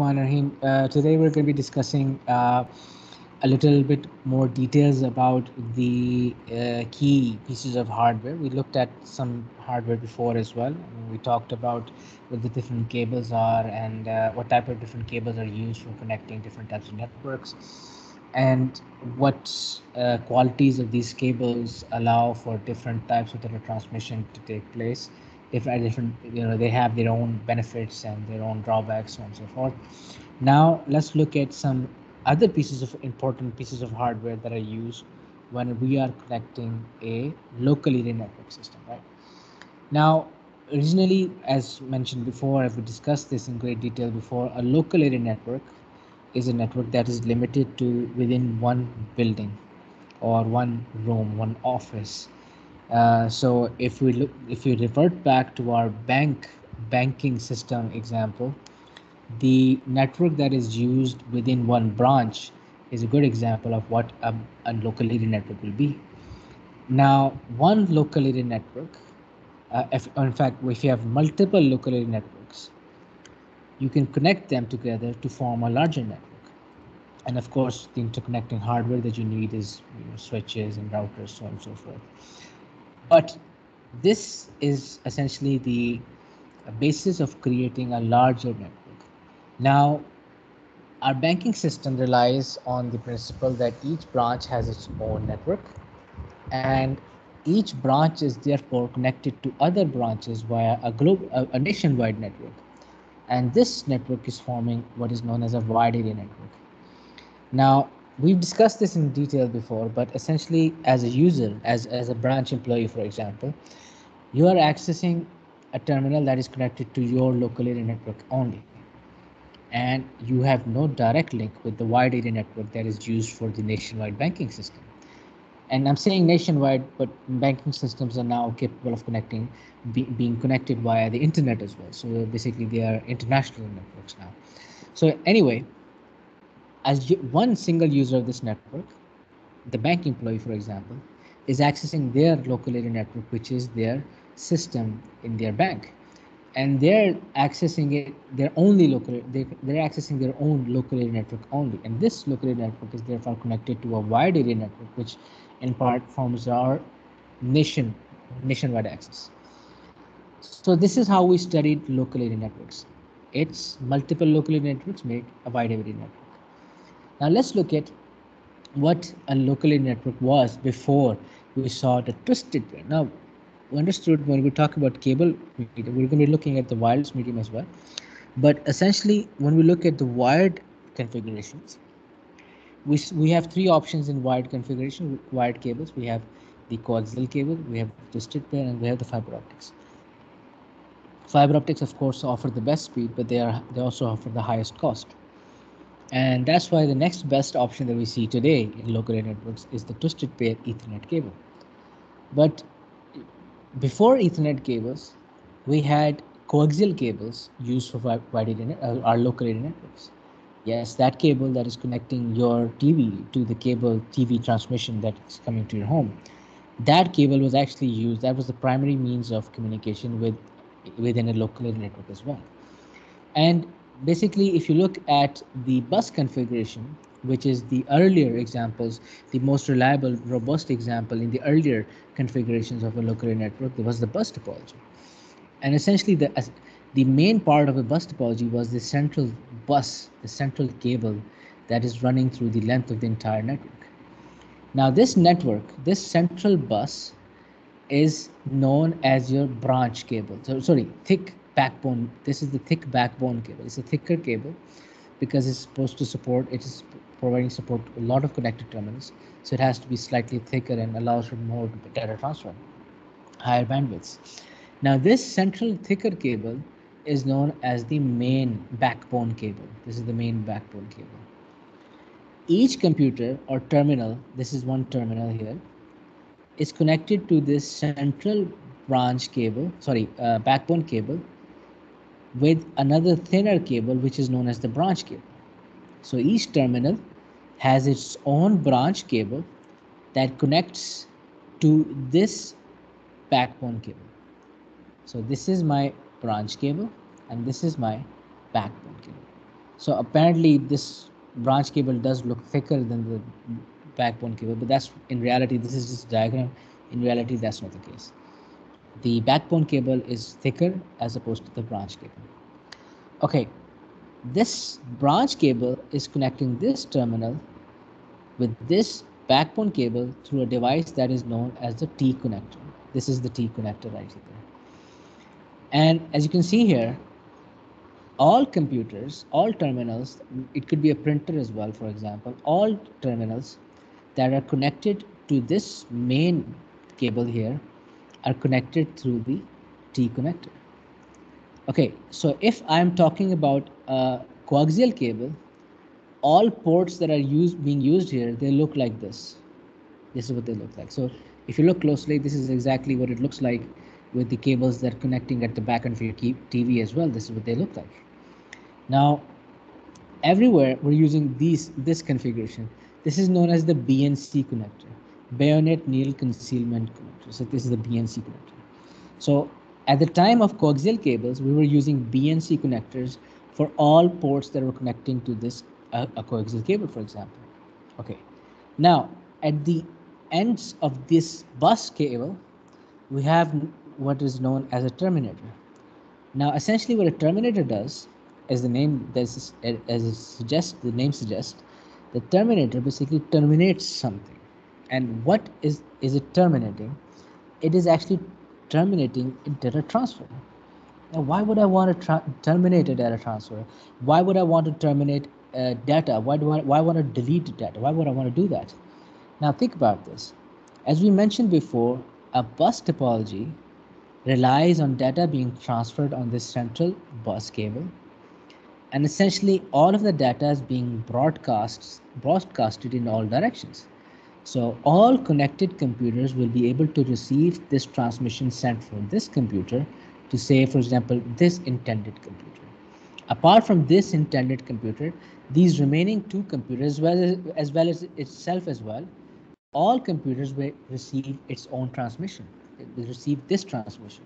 Uh, today we're going to be discussing uh, a little bit more details about the uh, key pieces of hardware. We looked at some hardware before as well. We talked about what the different cables are and uh, what type of different cables are used for connecting different types of networks and what uh, qualities of these cables allow for different types of transmission to take place different different you know they have their own benefits and their own drawbacks so on and so forth. Now let's look at some other pieces of important pieces of hardware that are used when we are connecting a local area network system right? Now originally as mentioned before as we discussed this in great detail before a local area network is a network that is limited to within one building or one room one office uh, so if we look, if we revert back to our bank banking system example, the network that is used within one branch is a good example of what a, a local area network will be. Now, one local area network, uh, if, in fact, if you have multiple local area networks, you can connect them together to form a larger network. And of course, the interconnecting hardware that you need is you know, switches and routers, so on and so forth. But this is essentially the basis of creating a larger network. Now, our banking system relies on the principle that each branch has its own network and each branch is therefore connected to other branches via a global a, nationwide network and this network is forming what is known as a wide area network now we've discussed this in detail before, but essentially as a user, as, as a branch employee, for example, you are accessing a terminal that is connected to your local area network only. And you have no direct link with the wide area network that is used for the nationwide banking system. And I'm saying nationwide, but banking systems are now capable of connecting, be, being connected via the internet as well. So basically, they are international networks now. So anyway, as one single user of this network, the bank employee, for example, is accessing their local area network, which is their system in their bank. And they're accessing it, their only local, they, they're accessing their own local area network only. And this local area network is therefore connected to a wide area network, which in part forms our nation, nationwide access. So this is how we studied local area networks. It's multiple local area networks make a wide area network. Now let's look at what a local network was before we saw the twisted pair. Now, we understood when we talk about cable we're going to be looking at the wireless medium as well. But essentially, when we look at the wired configurations, we, we have three options in wired configuration, wired cables. We have the coaxial cable, we have twisted pair, and we have the fiber optics. Fiber optics, of course, offer the best speed, but they are they also offer the highest cost. And that's why the next best option that we see today in local area networks is the twisted pair Ethernet cable. But before Ethernet cables, we had coaxial cables used for wide area, uh, our local area networks. Yes, that cable that is connecting your TV to the cable TV transmission that is coming to your home. That cable was actually used. That was the primary means of communication with within a local area network as well. And basically, if you look at the bus configuration, which is the earlier examples, the most reliable, robust example in the earlier configurations of a local network, there was the bus topology. And essentially, the the main part of a bus topology was the central bus, the central cable that is running through the length of the entire network. Now, this network, this central bus, is known as your branch cable. So, sorry, thick backbone. This is the thick backbone cable. It's a thicker cable because it's supposed to support, it is providing support a lot of connected terminals. So it has to be slightly thicker and allows for more data transfer, higher bandwidths. Now this central thicker cable is known as the main backbone cable. This is the main backbone cable. Each computer or terminal, this is one terminal here, is connected to this central branch cable, sorry, uh, backbone cable with another thinner cable which is known as the branch cable. So each terminal has its own branch cable that connects to this backbone cable. So this is my branch cable and this is my backbone cable. So apparently this branch cable does look thicker than the backbone cable, but that's in reality, this is just diagram. In reality, that's not the case. The backbone cable is thicker as opposed to the branch cable. Okay, this branch cable is connecting this terminal with this backbone cable through a device that is known as the T connector. This is the T connector right here. And as you can see here, all computers, all terminals, it could be a printer as well, for example, all terminals that are connected to this main cable here are connected through the T connector. Okay, so if I'm talking about a coaxial cable, all ports that are used being used here, they look like this. This is what they look like. So if you look closely, this is exactly what it looks like with the cables that are connecting at the back end of your TV as well. This is what they look like. Now, everywhere we're using these this configuration. This is known as the BNC connector, bayonet needle concealment. So this is the BNC connector. So at the time of coaxial cables, we were using BNC connectors for all ports that were connecting to this uh, a coaxial cable, for example. Okay. Now, at the ends of this bus cable, we have what is known as a terminator. Now, essentially, what a terminator does, as the name does, as it suggests, the name suggests, the terminator basically terminates something. And what is is it terminating? It is actually terminating a data transfer. Now, why would I want to terminate a data transfer? Why would I want to terminate uh, data? Why do I why want to delete data? Why would I want to do that? Now think about this. As we mentioned before, a bus topology relies on data being transferred on this central bus cable. And essentially all of the data is being broadcast, broadcasted in all directions. So all connected computers will be able to receive this transmission sent from this computer to say, for example, this intended computer. Apart from this intended computer, these remaining two computers, as well as, as, well as itself as well, all computers will receive its own transmission will receive this transmission.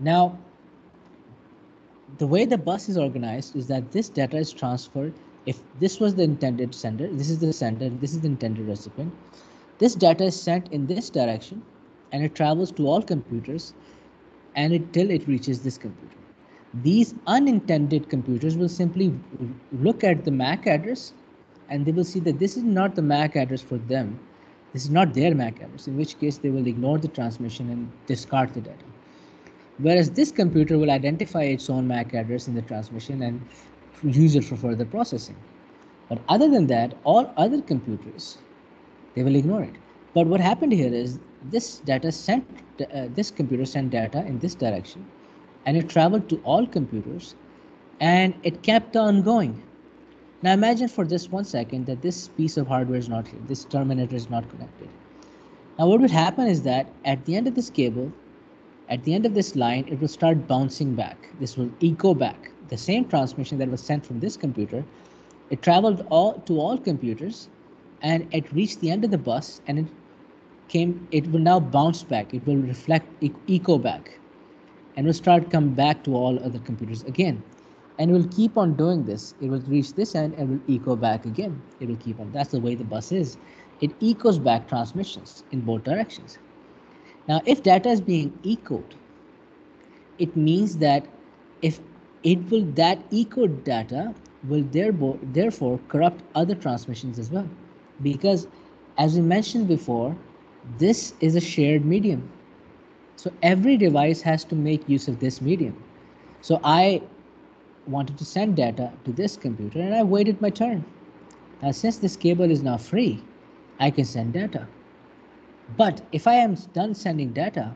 Now, the way the bus is organized is that this data is transferred. If this was the intended sender, this is the sender, this is the intended recipient. This data is sent in this direction and it travels to all computers and until it reaches this computer. These unintended computers will simply look at the MAC address and they will see that this is not the MAC address for them this is not their MAC address, in which case they will ignore the transmission and discard the data. Whereas this computer will identify its own MAC address in the transmission and use it for further processing. But other than that, all other computers, they will ignore it. But what happened here is this data sent, uh, this computer sent data in this direction and it traveled to all computers and it kept on going now imagine for just one second that this piece of hardware is not here, this terminator is not connected. Now what would happen is that at the end of this cable, at the end of this line, it will start bouncing back. This will echo back. The same transmission that was sent from this computer, it traveled all to all computers and it reached the end of the bus and it came, it will now bounce back. It will reflect, echo back and will start come back to all other computers again and will keep on doing this. It will reach this end and will echo back again. It will keep on. That's the way the bus is. It echoes back transmissions in both directions. Now, if data is being echoed, it means that if it will that echoed data will therefore corrupt other transmissions as well. Because as we mentioned before, this is a shared medium. So every device has to make use of this medium. So I wanted to send data to this computer and I waited my turn. Now, since this cable is now free, I can send data. But if I am done sending data,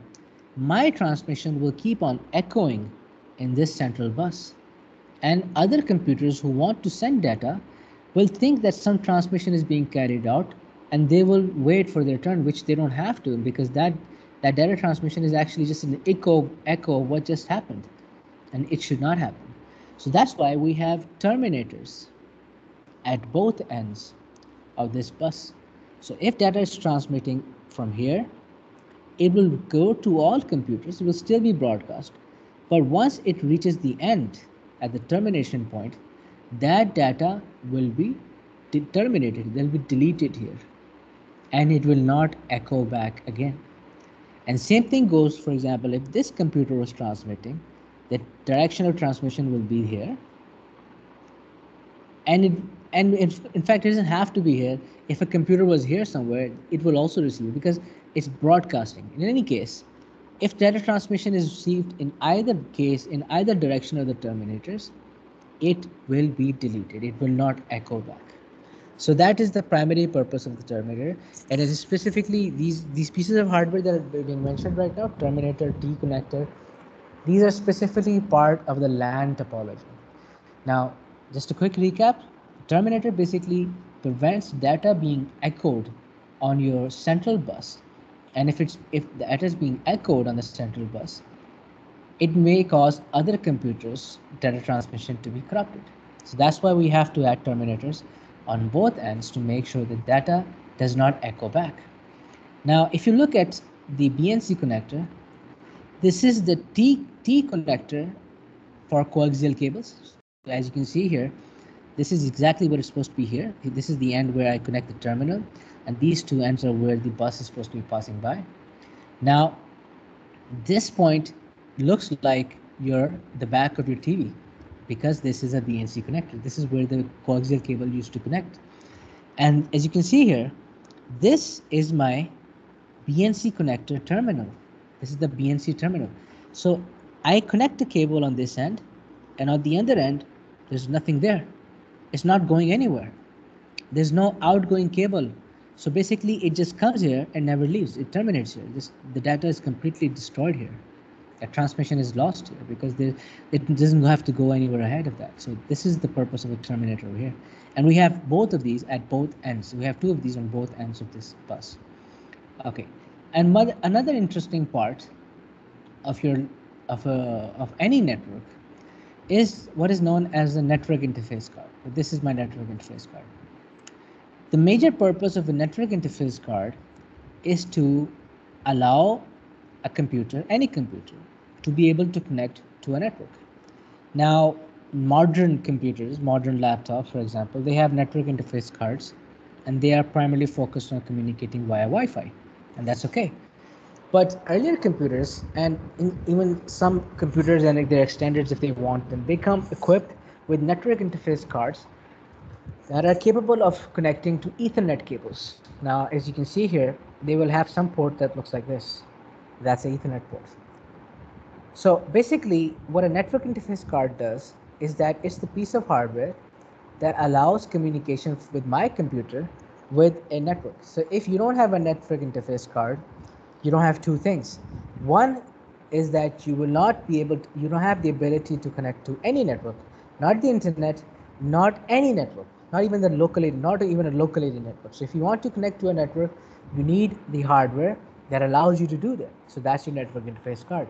my transmission will keep on echoing in this central bus. And other computers who want to send data will think that some transmission is being carried out and they will wait for their turn, which they don't have to because that, that data transmission is actually just an echo, echo of what just happened. And it should not happen. So that's why we have terminators at both ends of this bus. So if data is transmitting from here, it will go to all computers, it will still be broadcast. But once it reaches the end at the termination point, that data will be terminated, they'll be deleted here and it will not echo back again. And same thing goes, for example, if this computer was transmitting, the direction of transmission will be here. And it, and in fact, it doesn't have to be here. If a computer was here somewhere, it will also receive because it's broadcasting. In any case, if data transmission is received in either case, in either direction of the terminators, it will be deleted. It will not echo back. So that is the primary purpose of the terminator. And it is specifically these, these pieces of hardware that are being mentioned right now, terminator, T connector, these are specifically part of the LAN topology. Now, just a quick recap, terminator basically prevents data being echoed on your central bus. And if it's if the data is being echoed on the central bus, it may cause other computers data transmission to be corrupted. So that's why we have to add terminators on both ends to make sure the data does not echo back. Now, if you look at the BNC connector, this is the T, T connector for coaxial cables. As you can see here, this is exactly what it's supposed to be here. This is the end where I connect the terminal, and these two ends are where the bus is supposed to be passing by. Now, this point looks like your the back of your TV because this is a BNC connector. This is where the coaxial cable used to connect. And as you can see here, this is my BNC connector terminal. This is the BNC terminal. So I connect the cable on this end and on the other end, there's nothing there. It's not going anywhere. There's no outgoing cable. So basically it just comes here and never leaves. It terminates here. This, the data is completely destroyed here The transmission is lost here because there, it doesn't have to go anywhere ahead of that. So this is the purpose of a terminator over here. And we have both of these at both ends. We have two of these on both ends of this bus. Okay, and mother, another interesting part of your of a of any network is what is known as the network interface card. This is my network interface card. The major purpose of a network interface card is to allow a computer, any computer, to be able to connect to a network. Now, modern computers, modern laptops, for example, they have network interface cards and they are primarily focused on communicating via Wi-Fi, and that's okay. But earlier computers and even some computers and their extenders, if they want them, they come equipped with network interface cards that are capable of connecting to Ethernet cables. Now, as you can see here, they will have some port that looks like this. That's the Ethernet port. So basically what a network interface card does is that it's the piece of hardware that allows communication with my computer with a network. So if you don't have a network interface card, you don't have two things. One is that you will not be able to, you don't have the ability to connect to any network, not the internet, not any network, not even the local, not even a local area network. So if you want to connect to a network, you need the hardware that allows you to do that. So that's your network interface card.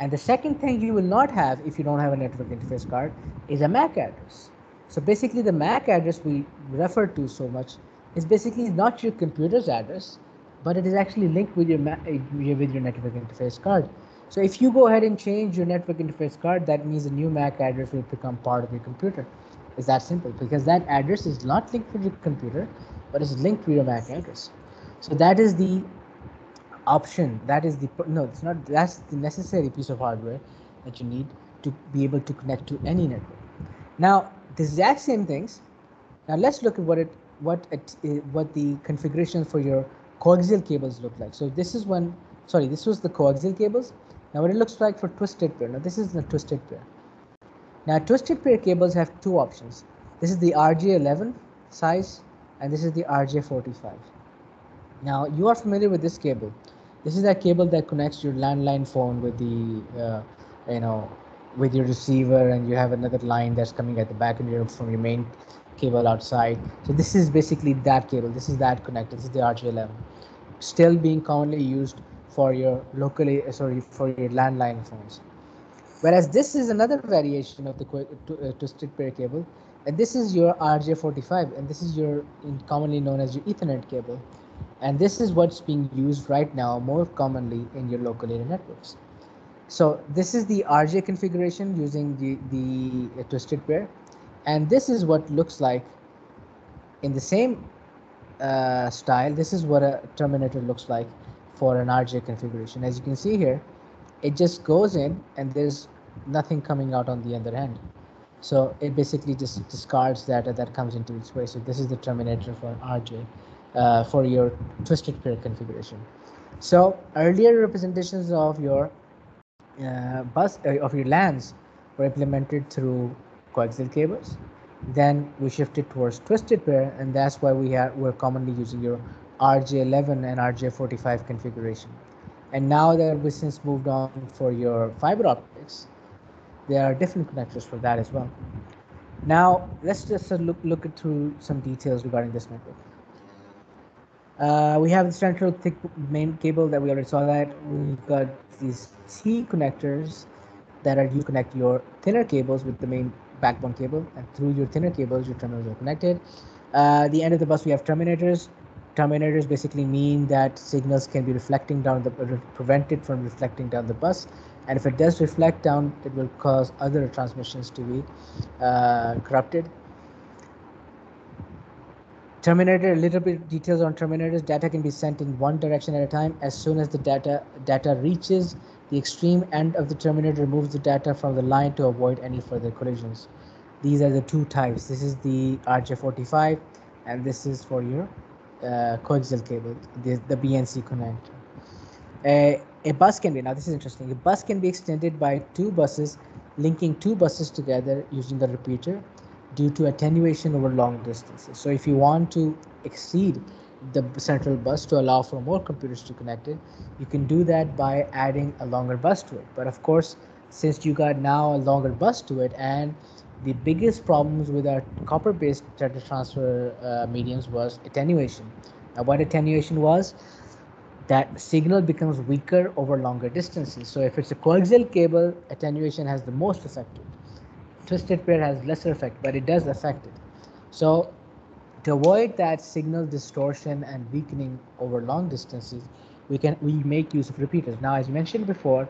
And the second thing you will not have if you don't have a network interface card is a MAC address. So basically the MAC address we refer to so much is basically not your computer's address, but it is actually linked with your, eh, with your network interface card. So if you go ahead and change your network interface card, that means a new MAC address will become part of your computer. It's that simple because that address is not linked with your computer, but it's linked with your MAC address. So that is the option that is the no it's not that's the necessary piece of hardware that you need to be able to connect to any network now the exact same things now let's look at what it what it eh, what the configuration for your coaxial cables look like. So this is one sorry this was the coaxial cables. Now what it looks like for twisted pair. Now this is the twisted pair. Now twisted pair cables have two options. This is the rj11 size and this is the rj45 now you are familiar with this cable. This is that cable that connects your landline phone with the uh, you know with your receiver and you have another line that's coming at the back of your from your main cable outside. So this is basically that cable. This is that connector. This is the rj11 still being commonly used for your locally uh, sorry for your landline phones. Whereas this is another variation of the uh, twisted pair cable. And this is your rj45 and this is your commonly known as your ethernet cable. And this is what's being used right now more commonly in your local area networks. So this is the RJ configuration using the, the twisted pair. And this is what looks like in the same uh, style. This is what a terminator looks like for an RJ configuration. As you can see here, it just goes in and there's nothing coming out on the other end. So it basically just discards data that comes into its way. So this is the terminator for an RJ uh, for your twisted pair configuration. So earlier representations of your uh, bus uh, of your LANs were implemented through coaxial cables. Then we shifted towards twisted pair, and that's why we are we're commonly using your RJ11 and RJ45 configuration. And now that we since moved on for your fiber optics, there are different connectors for that as well. Now let's just look look through some details regarding this network. Uh, we have the central thick main cable that we already saw that. We've got these T connectors that are you connect your thinner cables with the main backbone cable and through your thinner cables your terminals are connected. Uh, the end of the bus we have terminators. Terminators basically mean that signals can be reflecting down the prevented from reflecting down the bus and if it does reflect down it will cause other transmissions to be uh, corrupted Terminator, a little bit details on terminators. Data can be sent in one direction at a time. As soon as the data data reaches the extreme end of the terminator, removes the data from the line to avoid any further collisions. These are the two types. This is the RJ45 and this is for your uh, coaxial cable, the, the BNC connector. A, a bus can be, now this is interesting, a bus can be extended by two buses linking two buses together using a repeater due to attenuation over long distances. So if you want to exceed the central bus to allow for more computers to connect it, you can do that by adding a longer bus to it. But of course, since you got now a longer bus to it and the biggest problems with our copper-based data transfer uh, mediums was attenuation. Now what attenuation was, that signal becomes weaker over longer distances. So if it's a coaxial cable, attenuation has the most effect twisted pair has lesser effect, but it does affect it. So to avoid that signal distortion and weakening over long distances, we can we make use of repeaters. Now, as mentioned before,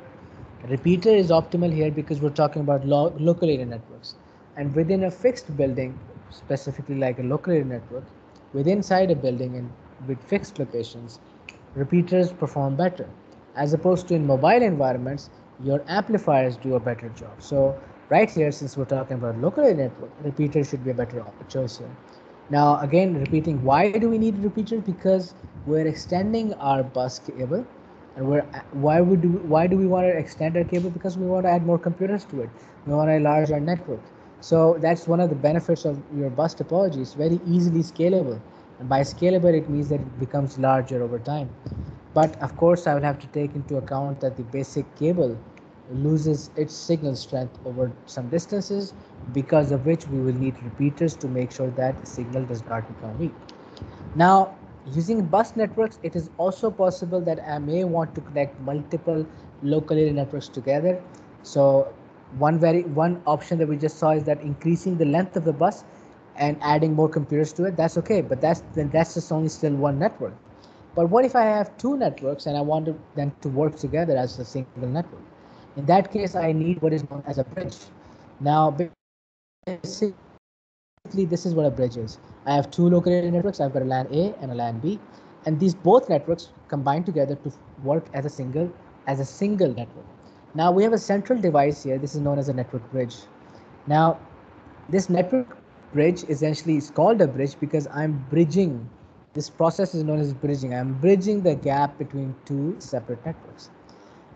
repeater is optimal here because we're talking about lo local area networks. And within a fixed building, specifically like a local area network, within inside a building and with fixed locations, repeaters perform better. As opposed to in mobile environments, your amplifiers do a better job. So right here, since we're talking about local area network, repeater should be a better choice here. Now, again, repeating, why do we need repeaters? Because we're extending our bus cable, and we're why would do why do we want to extend our cable? Because we want to add more computers to it. We want to enlarge our network. So that's one of the benefits of your bus topology. It's very easily scalable, and by scalable, it means that it becomes larger over time. But of course, I will have to take into account that the basic cable loses its signal strength over some distances because of which we will need repeaters to make sure that signal does not become weak. Now using bus networks it is also possible that I may want to connect multiple local area networks together. So one very one option that we just saw is that increasing the length of the bus and adding more computers to it that's okay but that's then that's just only still one network but what if i have two networks and i want them to work together as a single network in that case, I need what is known as a bridge. Now, basically, this is what a bridge is. I have two local area networks. I've got a LAN A and a LAN B, and these both networks combine together to work as a single as a single network. Now we have a central device here. This is known as a network bridge. Now, this network bridge essentially is called a bridge because I'm bridging. This process is known as bridging. I'm bridging the gap between two separate networks.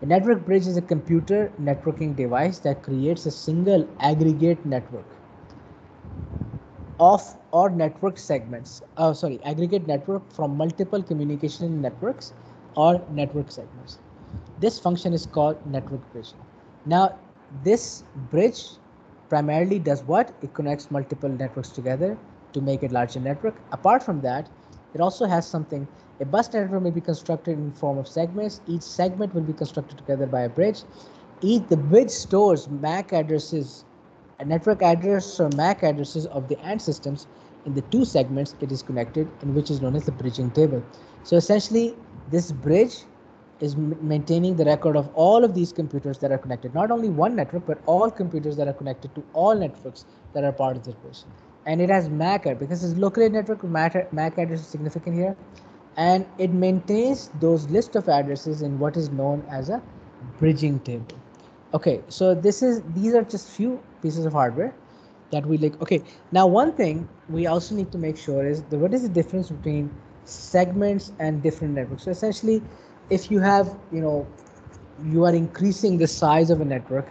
A network bridge is a computer networking device that creates a single aggregate network of or network segments. Oh, sorry, aggregate network from multiple communication networks or network segments. This function is called network bridge. Now, this bridge primarily does what? It connects multiple networks together to make it larger network. Apart from that, it also has something a bus network may be constructed in form of segments. Each segment will be constructed together by a bridge. Each the bridge stores MAC addresses, a network address or MAC addresses of the end systems in the two segments it is connected in which is known as the bridging table. So essentially this bridge is maintaining the record of all of these computers that are connected, not only one network, but all computers that are connected to all networks that are part of this person. And it has MAC address because it's local network, MAC address is significant here. And it maintains those list of addresses in what is known as a bridging table. Okay, so this is these are just few pieces of hardware that we like. Okay, now one thing we also need to make sure is the, what is the difference between segments and different networks. So essentially, if you have, you know, you are increasing the size of a network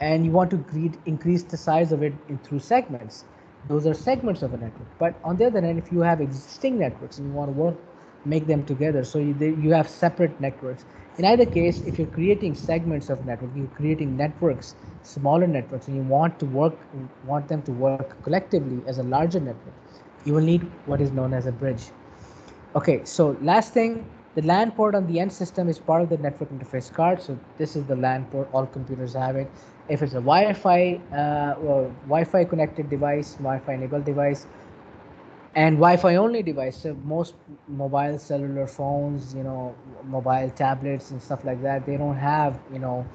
and you want to increase the size of it in, through segments, those are segments of a network. But on the other hand, if you have existing networks and you want to work, make them together, so you, they, you have separate networks. In either case, if you're creating segments of network, you're creating networks, smaller networks, and you want to work, want them to work collectively as a larger network, you will need what is known as a bridge. Okay, so last thing, the LAN port on the end system is part of the network interface card. So this is the LAN port, all computers have it. If it's a Wi-Fi, uh, well, Wi-Fi connected device, Wi-Fi enabled device, and Wi-Fi only device. Most mobile cellular phones, you know, mobile tablets and stuff like that, they don't have, you know,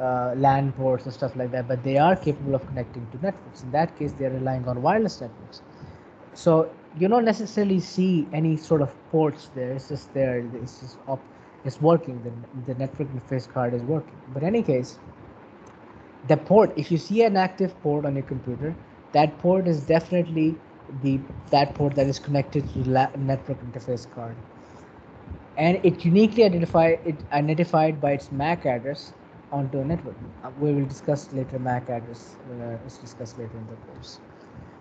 uh, ports and stuff like that, but they are capable of connecting to networks. In that case, they're relying on wireless networks. So you don't necessarily see any sort of ports there. It's just there. It's just up. It's working. The, the network interface card is working. But in any case, the port. If you see an active port on your computer, that port is definitely the that port that is connected to the network interface card, and it uniquely identify it identified by its MAC address onto a network. Uh, we will discuss later MAC address. Uh, it's discussed later in the course.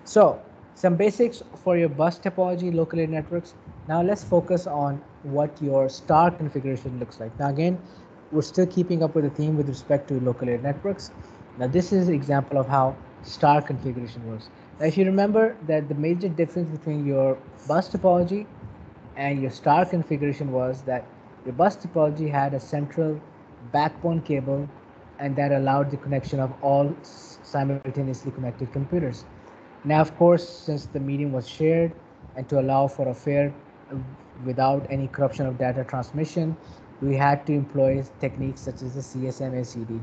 So some basics for your bus topology local area networks. Now let's focus on what your star configuration looks like. Now again, we're still keeping up with the theme with respect to local area networks. Now this is an example of how star configuration works. Now if you remember that the major difference between your bus topology and your star configuration was that your bus topology had a central backbone cable and that allowed the connection of all simultaneously connected computers. Now, of course, since the medium was shared and to allow for a fair without any corruption of data transmission, we had to employ techniques such as the CSMA-CD.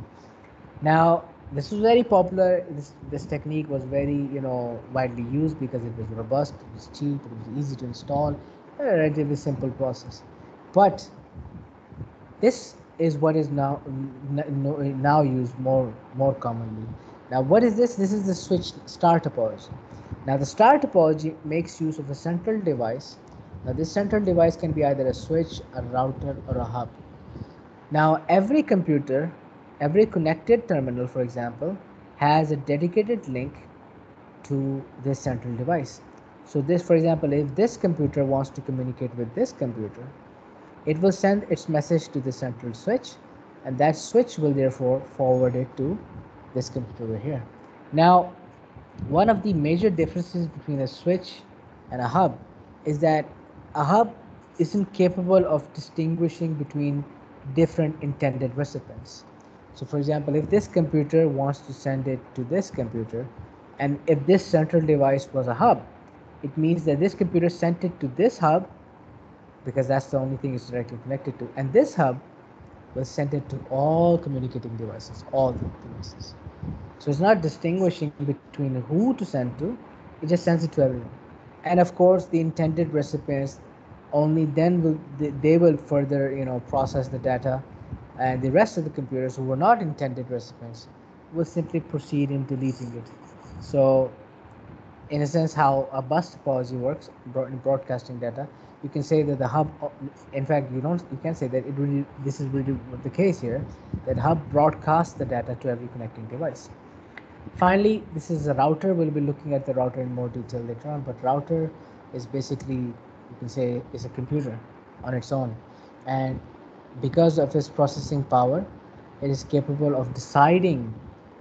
Now, this was very popular. This, this technique was very, you know, widely used because it was robust, it was cheap, it was easy to install, a relatively simple process. But this is what is now now used more more commonly. Now what is this? This is the switch star topology. Now the star topology makes use of a central device. Now this central device can be either a switch, a router or a hub. Now every computer, every connected terminal for example, has a dedicated link to this central device. So this for example, if this computer wants to communicate with this computer, it will send its message to the central switch and that switch will therefore forward it to this computer here. Now, one of the major differences between a switch and a hub is that a hub isn't capable of distinguishing between different intended recipients. So for example, if this computer wants to send it to this computer, and if this central device was a hub, it means that this computer sent it to this hub because that's the only thing it's directly connected to. And this hub will send it to all communicating devices, all the devices. So it's not distinguishing between who to send to, it just sends it to everyone. And of course, the intended recipients only then will they, they will further you know process the data, and the rest of the computers who were not intended recipients will simply proceed in deleting it. So, in a sense, how a bus topology works in broadcasting data you can say that the hub in fact you don't you can say that it really this is really the case here that hub broadcasts the data to every connecting device. Finally this is a router. We'll be looking at the router in more detail later on but router is basically you can say is a computer on its own. And because of its processing power it is capable of deciding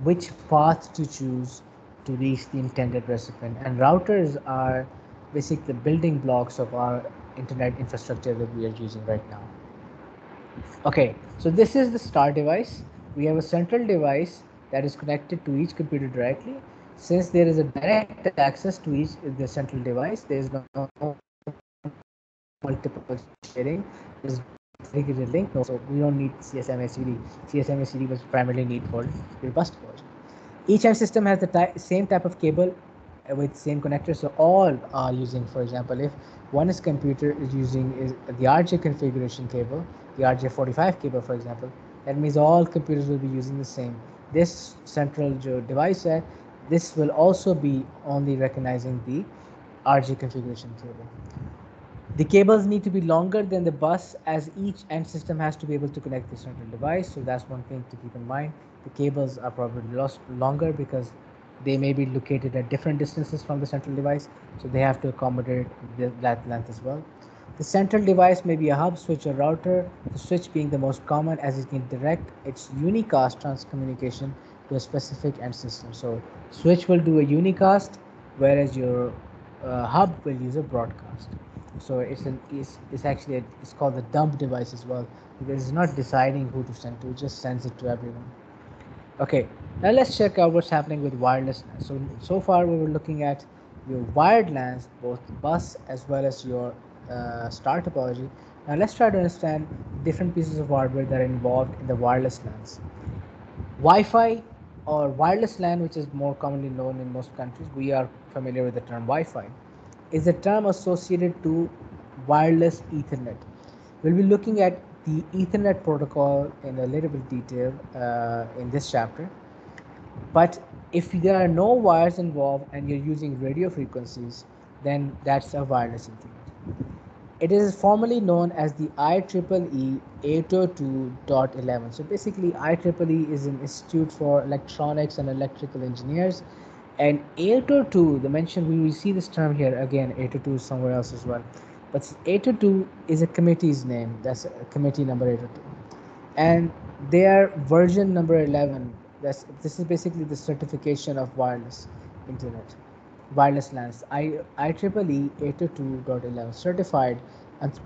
which path to choose to reach the intended recipient and routers are basically the building blocks of our internet infrastructure that we are using right now. Okay, so this is the star device. We have a central device that is connected to each computer directly. Since there is a direct access to each the central device, there is no multiple sharing. There's dedicated link so we don't need CSMA-CD. CSMA-CD was primarily need for bus topology. Each end system has the ty same type of cable uh, with same connector, so all are using, for example, if one is computer is using is the RJ configuration cable, the RJ45 cable, for example, that means all computers will be using the same. This central device, uh, this will also be only recognizing the RJ configuration cable. The cables need to be longer than the bus as each end system has to be able to connect the central device. So that's one thing to keep in mind. The cables are probably lost longer because they may be located at different distances from the central device. So they have to accommodate that length as well. The central device may be a hub, switch, or router, the switch being the most common as it can direct its unicast transcommunication to a specific end system. So switch will do a unicast, whereas your uh, hub will use a broadcast so it's an it's, it's actually a, it's called the dump device as well because it's not deciding who to send to it just sends it to everyone. Okay now let's check out what's happening with wireless. So so far we were looking at your wired LANs both bus as well as your uh, star topology. Now let's try to understand different pieces of hardware that are involved in the wireless LANs. Wi-Fi or wireless LAN which is more commonly known in most countries we are familiar with the term Wi-Fi is a term associated to wireless Ethernet. We'll be looking at the Ethernet protocol in a little bit detail uh, in this chapter. But if there are no wires involved and you're using radio frequencies, then that's a wireless Ethernet. It is formally known as the IEEE 802.11. So basically, IEEE is an institute for electronics and electrical engineers and 802 the mention we will see this term here again 802 is somewhere else as well. But 802 is a committee's name. That's a committee number 802 and their version number 11 that's this is basically the certification of wireless internet wireless LANs. I IEEE 802.11 certified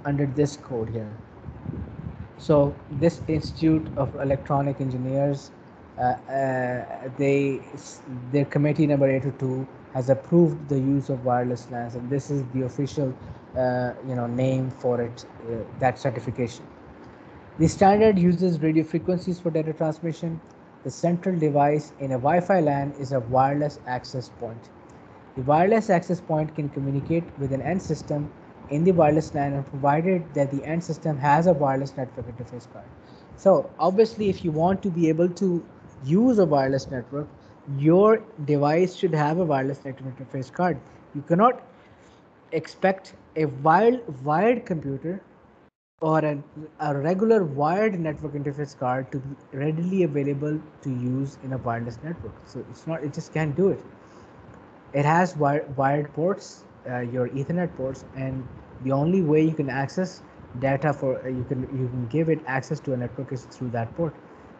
under this code here. So this institute of electronic engineers Uh, uh, they their committee number 82 has approved the use of wireless LANs and this is the official uh, you know name for it uh, that certification. The standard uses radio frequencies for data transmission. The central device in a Wi-Fi LAN is a wireless access point. The wireless access point can communicate with an end system in the wireless LAN provided that the end system has a wireless network interface card. So obviously if you want to be able to use a wireless network, your device should have a wireless network interface card. You cannot expect a wired, wired computer or an, a regular wired network interface card to be readily available to use in a wireless network. So it's not, it just can't do it. It has wired, wired ports, uh, your Ethernet ports, and the only way you can access data for uh, you can you can give it access to a network is through that port.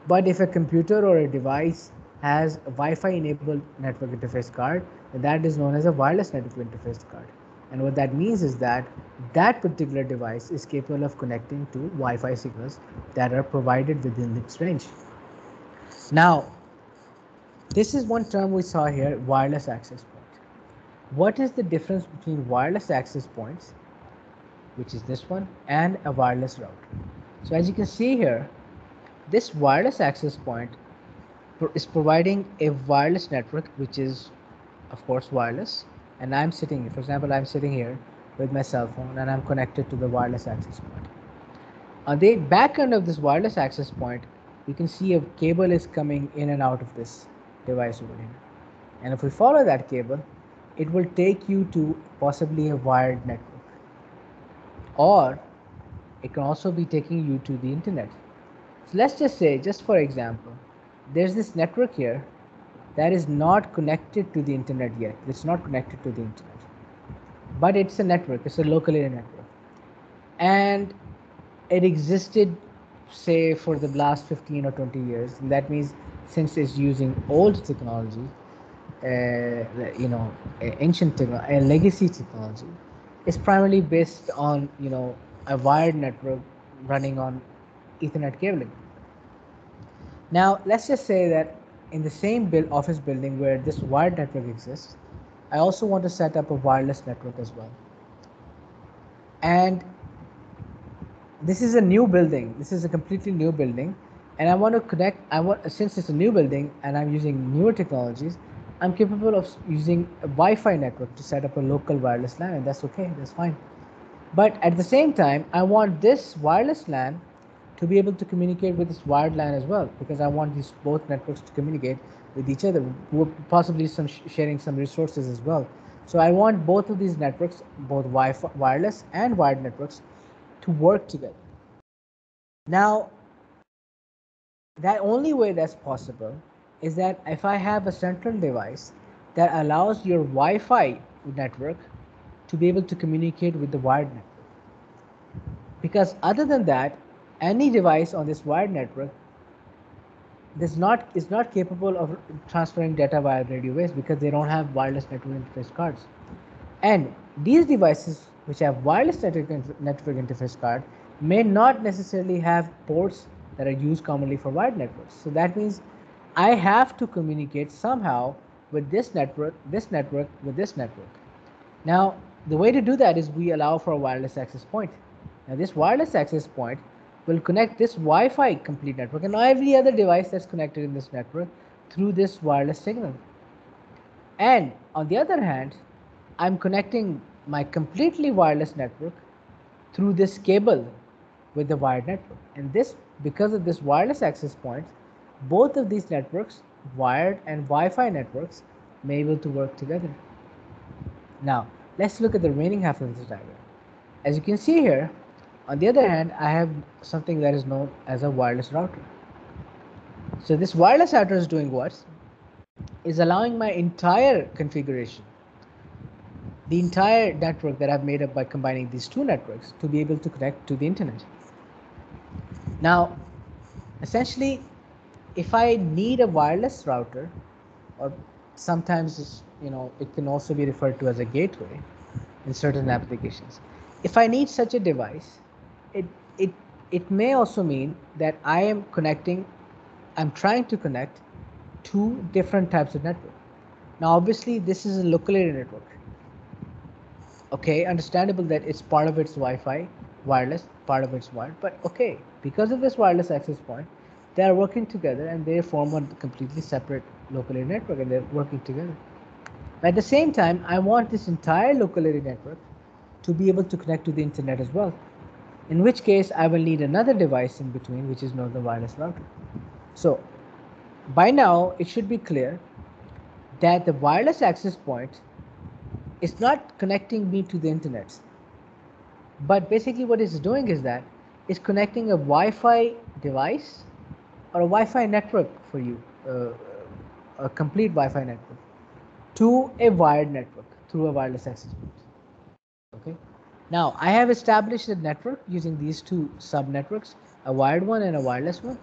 But if a computer or a device has a Wi-Fi enabled network interface card, that is known as a wireless network interface card. And what that means is that that particular device is capable of connecting to Wi-Fi signals that are provided within its range. Now, this is one term we saw here, wireless access point. What is the difference between wireless access points, which is this one, and a wireless router? So as you can see here, this wireless access point is providing a wireless network which is of course wireless. And I'm sitting for example I'm sitting here with my cell phone and I'm connected to the wireless access point. On the back end of this wireless access point you can see a cable is coming in and out of this device over here. And if we follow that cable it will take you to possibly a wired network. Or it can also be taking you to the internet so let's just say, just for example, there's this network here that is not connected to the internet yet. It's not connected to the internet. But it's a network, it's a local area network. And it existed, say, for the last 15 or 20 years. And that means since it's using old technology, uh, you know, ancient technology, legacy technology, it's primarily based on, you know, a wired network running on Ethernet cabling. Now, let's just say that in the same build office building where this wired network exists, I also want to set up a wireless network as well. And this is a new building. This is a completely new building. And I want to connect, I want, since it's a new building and I'm using newer technologies, I'm capable of using a Wi-Fi network to set up a local wireless LAN and that's okay, that's fine. But at the same time, I want this wireless LAN to be able to communicate with this wired LAN as well, because I want these both networks to communicate with each other, possibly some sh sharing some resources as well. So I want both of these networks, both Wi-Fi, wireless and wired networks, to work together. Now, that only way that's possible is that if I have a central device that allows your Wi-Fi network to be able to communicate with the wired network. Because other than that, any device on this wired network is not is not capable of transferring data via radio waves because they don't have wireless network interface cards. And these devices which have wireless network, network interface card may not necessarily have ports that are used commonly for wired networks. So that means I have to communicate somehow with this network, this network, with this network. Now, the way to do that is we allow for a wireless access point. Now, this wireless access point will connect this Wi-Fi complete network and every other device that's connected in this network through this wireless signal. And on the other hand, I'm connecting my completely wireless network through this cable with the wired network. And this, because of this wireless access point, both of these networks, wired and Wi-Fi networks, may able to work together. Now, let's look at the remaining half of this diagram. As you can see here, on the other hand, I have something that is known as a wireless router. So this wireless router is doing what? Is allowing my entire configuration, the entire network that I've made up by combining these two networks to be able to connect to the internet. Now, essentially, if I need a wireless router, or sometimes you know it can also be referred to as a gateway in certain applications. If I need such a device, it it it may also mean that I am connecting, I'm trying to connect two different types of network. Now, obviously, this is a local area network. Okay, understandable that it's part of its Wi-Fi, wireless, part of its wired, but okay, because of this wireless access point, they are working together and they form a completely separate local area network and they're working together. At the same time, I want this entire local area network to be able to connect to the internet as well. In which case, I will need another device in between, which is known the wireless router. So by now, it should be clear that the wireless access point is not connecting me to the internet. But basically what it's doing is that it's connecting a Wi-Fi device or a Wi-Fi network for you, uh, a complete Wi-Fi network, to a wired network through a wireless access point. Okay. Now I have established a network using these two sub networks, a wired one and a wireless one.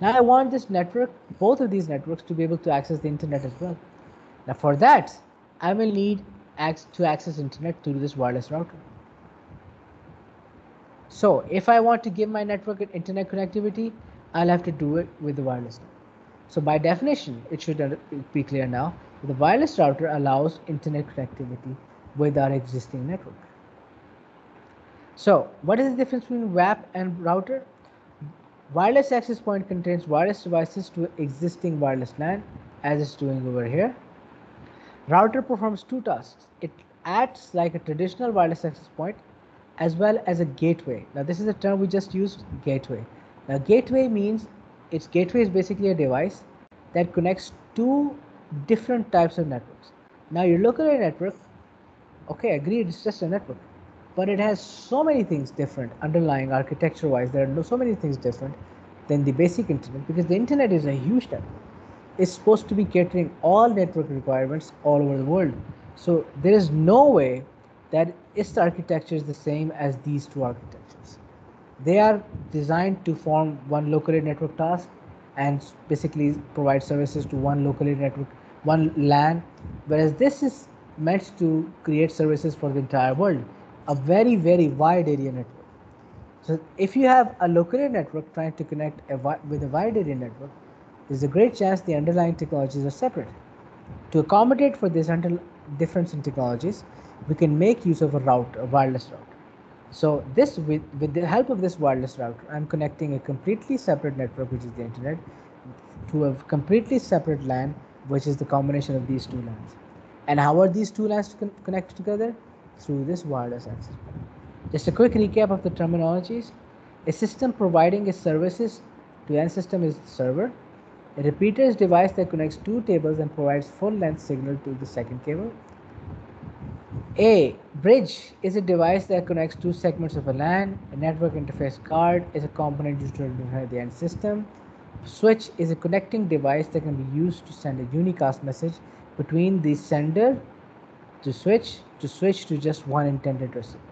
Now I want this network, both of these networks, to be able to access the internet as well. Now for that, I will need to access internet through this wireless router. So if I want to give my network internet connectivity, I'll have to do it with the wireless. So by definition, it should be clear now, the wireless router allows internet connectivity with our existing network. So what is the difference between WAP and router? Wireless access point contains wireless devices to existing wireless LAN as it's doing over here. Router performs two tasks. It acts like a traditional wireless access point as well as a gateway. Now this is a term we just used, gateway. Now gateway means its gateway is basically a device that connects two different types of networks. Now your local area network, okay, agreed, it's just a network, but it has so many things different underlying architecture wise. There are so many things different than the basic internet because the internet is a huge network. It's supposed to be catering all network requirements all over the world. So there is no way that its architecture is the same as these two architectures. They are designed to form one local network task and basically provide services to one local network, one LAN, whereas this is meant to create services for the entire world, a very, very wide area network. So if you have a local area network trying to connect a with a wide area network, there's a great chance the underlying technologies are separate. To accommodate for this difference in technologies, we can make use of a route, a wireless route. So this with, with the help of this wireless router, I'm connecting a completely separate network, which is the internet, to a completely separate LAN, which is the combination of these two LANs. And how are these two LANs con connected together? Through this wireless access point. Just a quick recap of the terminologies. A system providing its services to end system is the server. A repeater is device that connects two tables and provides full length signal to the second cable. A bridge is a device that connects two segments of a LAN. A network interface card is a component used to identify the end system. Switch is a connecting device that can be used to send a unicast message between the sender to switch to switch to just one intended recipient.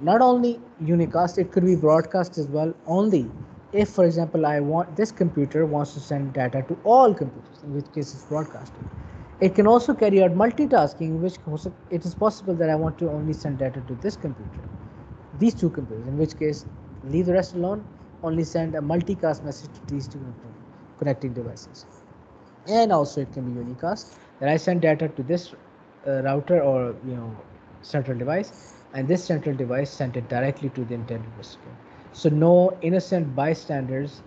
Not only unicast, it could be broadcast as well. Only if, for example, I want this computer wants to send data to all computers, in which case it's broadcasting. It can also carry out multicasting, in which it is possible that I want to only send data to this computer, these two computers, in which case leave the rest alone, only send a multicast message to these two connecting devices. And also it can be unicast, that I send data to this Uh, router or you know central device, and this central device sent it directly to the intended recipient. So no innocent bystanders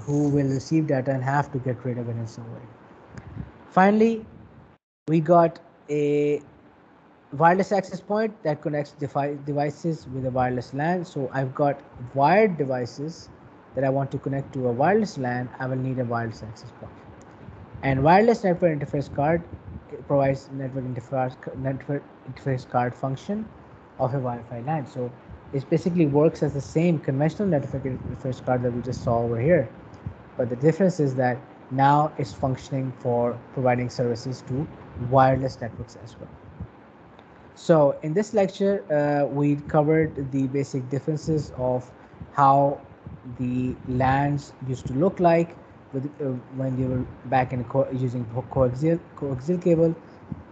who will receive data and have to get rid of it in some way. Finally, we got a wireless access point that connects devi devices with a wireless LAN. So I've got wired devices that I want to connect to a wireless LAN. I will need a wireless access point. And wireless network interface card provides network interface, network interface card function of a Wi-Fi LAN. So it basically works as the same conventional network interface card that we just saw over here. But the difference is that now it's functioning for providing services to wireless networks as well. So in this lecture, uh, we covered the basic differences of how the LANs used to look like with, uh, when they were back in co using coaxial, coaxial cable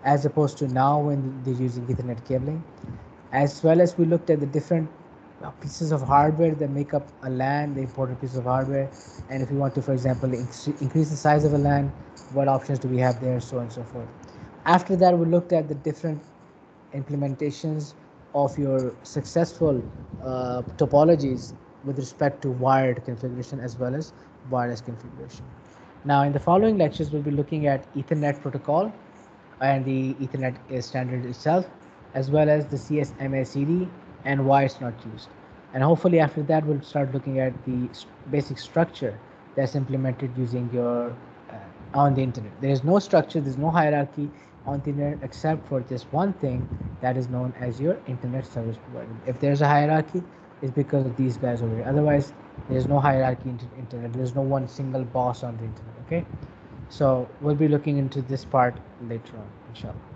as opposed to now when they're using Ethernet cabling. As well as we looked at the different pieces of hardware that make up a LAN, the important pieces of hardware. And if you want to, for example, increase the size of a LAN, what options do we have there, so on and so forth. After that, we looked at the different implementations of your successful uh, topologies with respect to wired configuration as well as wireless configuration. Now, in the following lectures, we'll be looking at Ethernet protocol and the Ethernet standard itself, as well as the CSMA CD and why it's not used. And hopefully after that, we'll start looking at the basic structure that's implemented using your uh, on the internet. There is no structure, there's no hierarchy on the internet except for this one thing that is known as your internet service provider. If there's a hierarchy, it's because of these guys over here. Otherwise, there's no hierarchy in the internet. There's no one single boss on the internet. Okay, so we'll be looking into this part later on, inshallah.